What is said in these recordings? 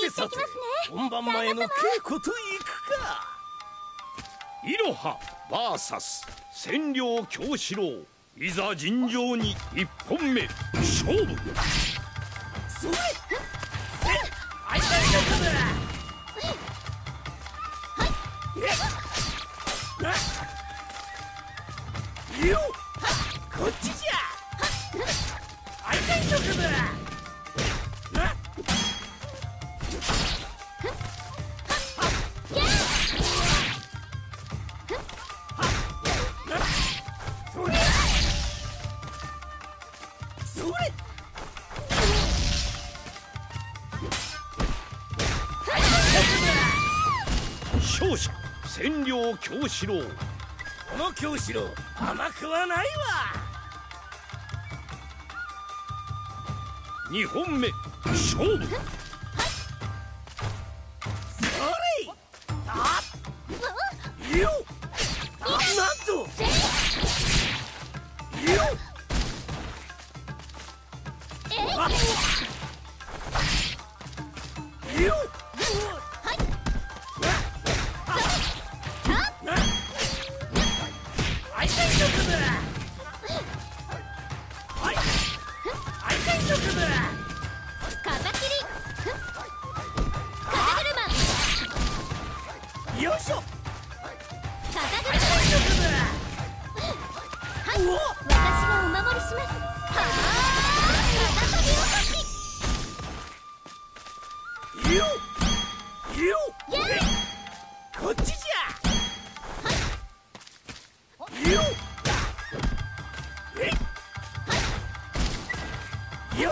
てさて本番前の稽古といくか。いろはバーサス千両京四郎いざ尋常に一本目。勝負。それあいたいのかだはいよっ千両京四郎。この京四郎甘くはないわ。二本目勝負よ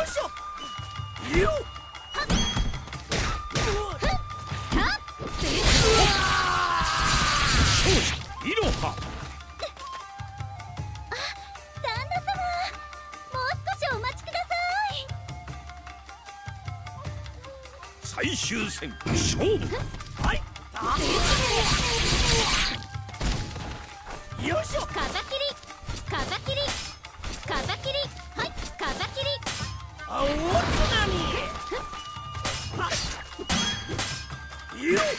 いしょ戦勝負。はい。よいしょ。風切り風切り風切りはい。風切りあおつなみよっ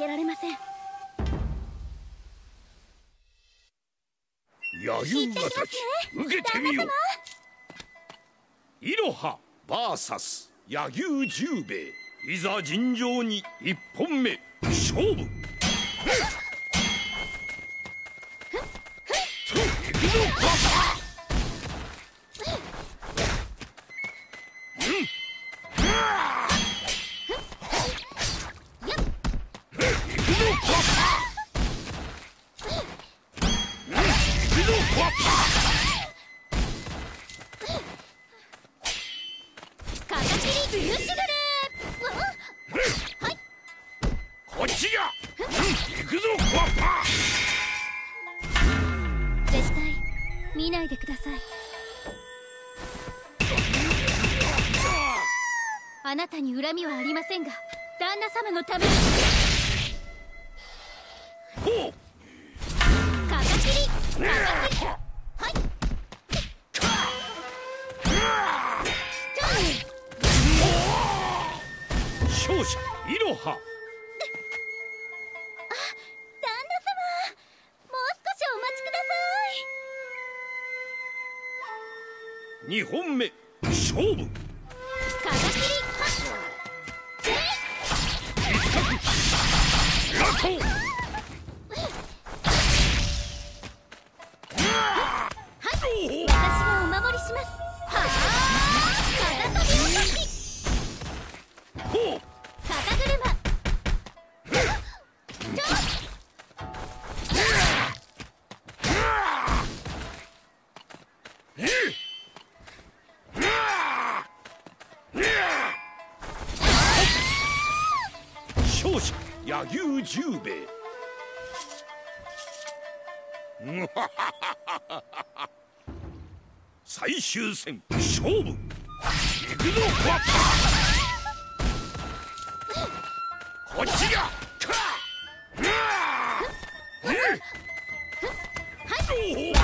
けられません。柳ヶ岳受けてみよいろはバーサス柳生十兵衛いざ尋常に一本目。勝負恨みはありませんが旦那様のため。にほう。かかきりかかきりはい。勝者いろは2本目。勝負。切り勝者柳生十兵衛。最終戦勝負。行くぞこっちがか私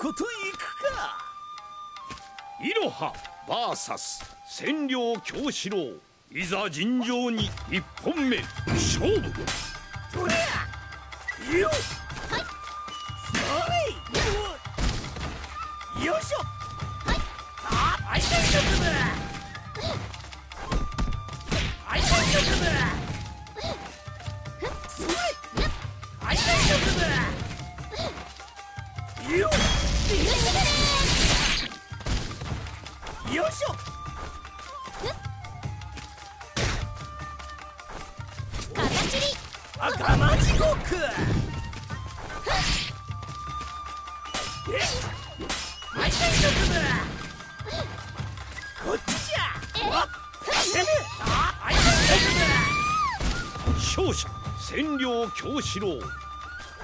の稽古といくか？イロハ VS 千両京四郎。いざ尋常に一本目。勝負。よっ！はい！それよよいしょ！はい！あ相手曲だ相千両京四郎。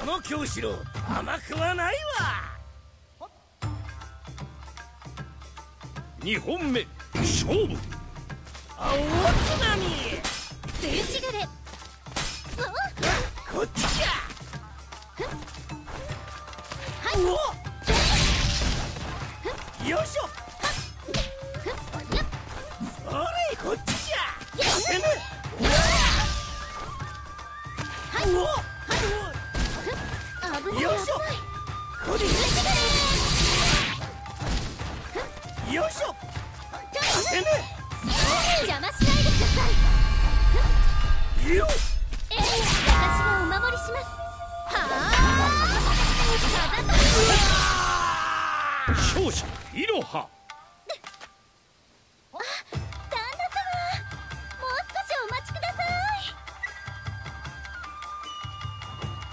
この京四郎甘くはないわ。二本目勝負。青津波静止ぐれ。こっちじゃはいおよいしょ勝者イロハ。旦那様もう少しお待ちください。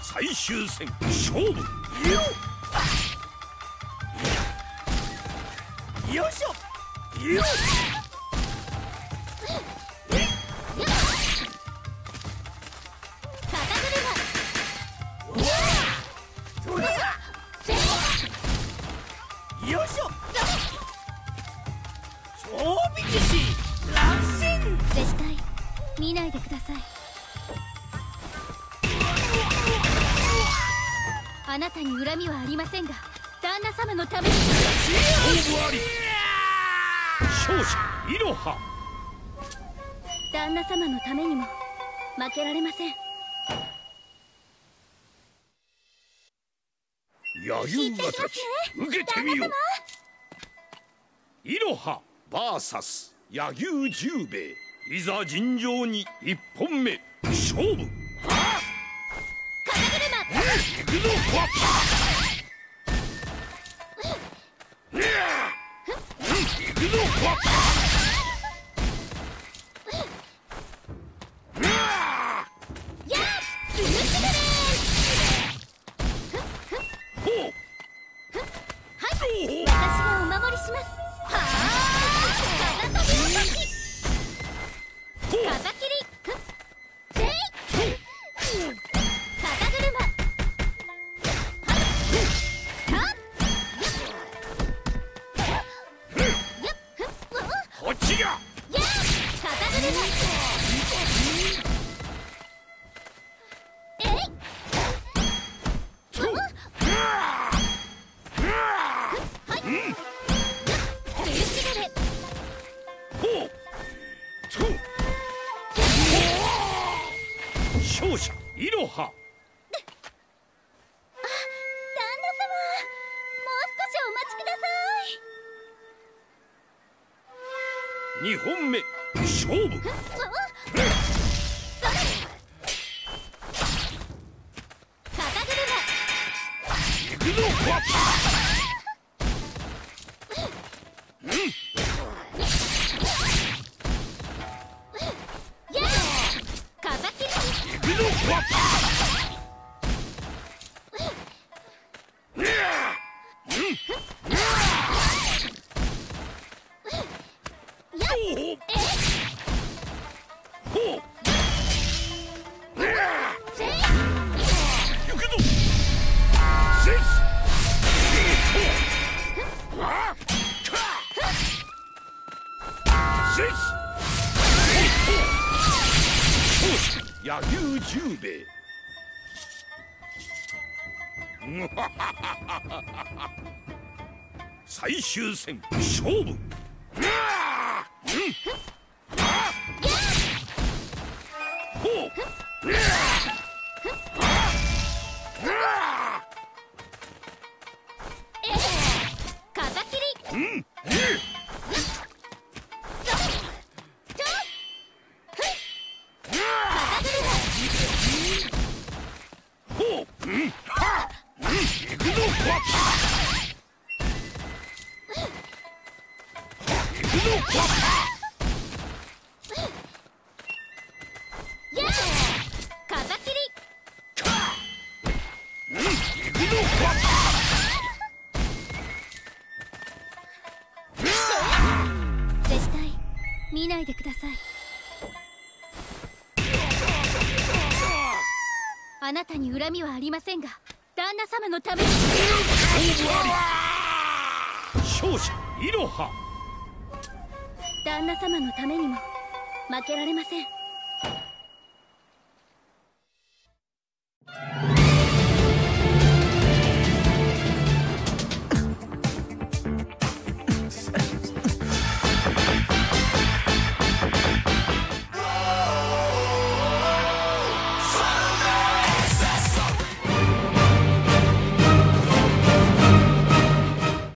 最終戦勝負。よいしょ。よっあなたに恨みはありませんが旦那様のために。勝負あり。勝者イロハ旦那様のためにも負けられません。柳生たち受けてみよイロハ VS 柳生十兵衛。いざ尋常に一本目勝負くぞ。本目勝負。行くぞ最終戦勝負。ほう。肩切見ないでください。あなたに恨みはありませんが旦那様のために。勝者イロハ。旦那様のためにも負けられません